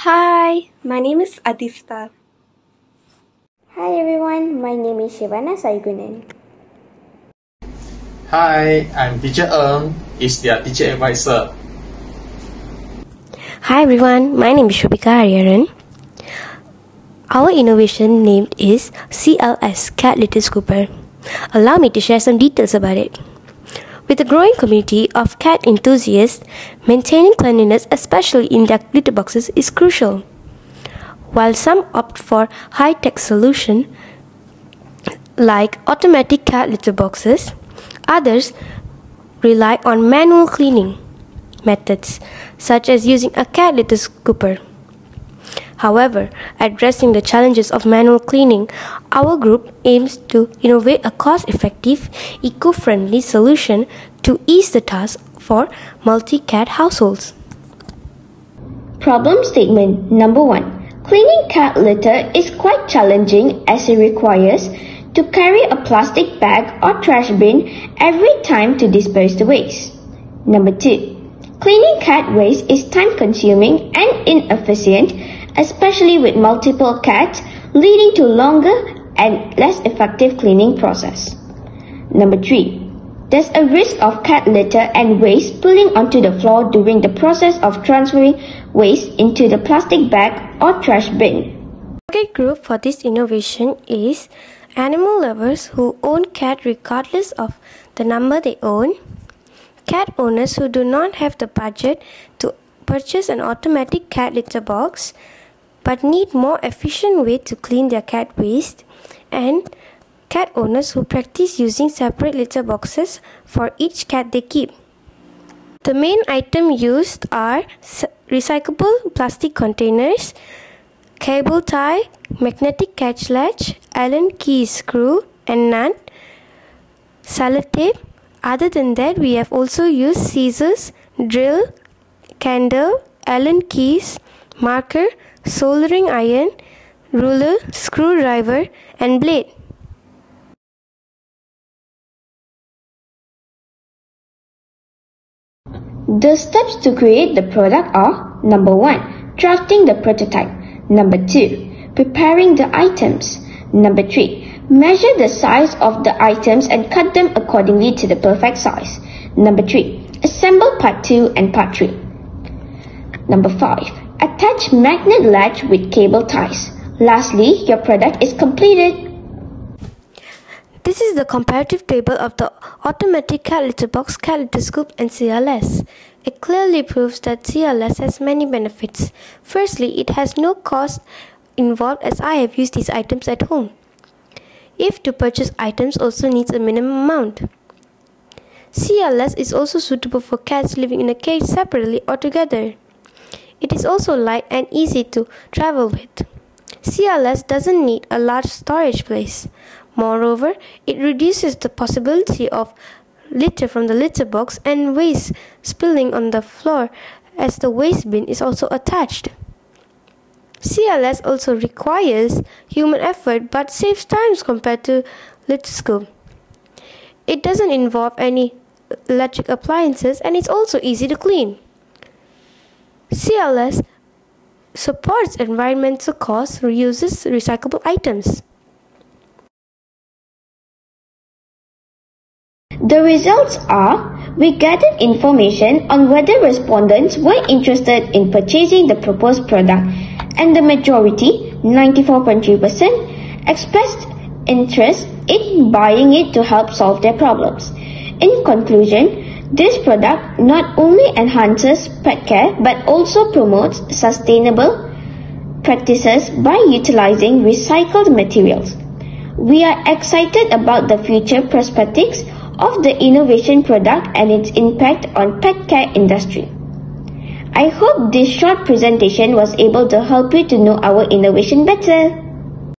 Hi, my name is Adista. Hi everyone, my name is Shivana Saigunan. Hi, I'm teacher Ng, is their teacher advisor. Hi everyone, my name is Shobika Ariaran. Our innovation name is CLS Cat Litter Scooper. Allow me to share some details about it. With a growing community of cat enthusiasts, maintaining cleanliness, especially in their litter boxes, is crucial. While some opt for high-tech solution like automatic cat litter boxes, others rely on manual cleaning methods such as using a cat litter scooper. However, addressing the challenges of manual cleaning, our group aims to innovate a cost effective, eco friendly solution to ease the task for multi cat households. Problem statement number one Cleaning cat litter is quite challenging as it requires to carry a plastic bag or trash bin every time to dispose the waste. Number two Cleaning cat waste is time consuming and inefficient especially with multiple cats, leading to longer and less effective cleaning process. Number 3. There's a risk of cat litter and waste spilling onto the floor during the process of transferring waste into the plastic bag or trash bin. Target group for this innovation is animal lovers who own cat regardless of the number they own, cat owners who do not have the budget to purchase an automatic cat litter box, but need more efficient way to clean their cat waste and cat owners who practice using separate litter boxes for each cat they keep. The main item used are recyclable plastic containers, cable tie, magnetic catch latch, Allen key screw and nut, sellotape. Other than that, we have also used scissors, drill, candle, Allen keys, marker, soldering iron, ruler, screwdriver, and blade. The steps to create the product are number 1. Drafting the prototype. Number 2. Preparing the items. Number 3. Measure the size of the items and cut them accordingly to the perfect size. Number 3. Assemble part 2 and part 3. Number 5. Attach magnet latch with cable ties. Lastly, your product is completed. This is the comparative table of the automatic cat litter box, cat litter scoop, and CLS. It clearly proves that CLS has many benefits. Firstly, it has no cost involved as I have used these items at home. If to purchase items also needs a minimum amount. CLS is also suitable for cats living in a cage separately or together. It is also light and easy to travel with. CLS doesn't need a large storage place. Moreover, it reduces the possibility of litter from the litter box and waste spilling on the floor as the waste bin is also attached. CLS also requires human effort but saves time compared to litter scoop. It doesn't involve any electric appliances and it's also easy to clean. CLS supports environmental cause reuses recyclable items. The results are we gathered information on whether respondents were interested in purchasing the proposed product and the majority, 94.3%, expressed interest in buying it to help solve their problems. In conclusion, this product not only enhances pet care but also promotes sustainable practices by utilizing recycled materials. We are excited about the future prospects of the innovation product and its impact on pet care industry. I hope this short presentation was able to help you to know our innovation better.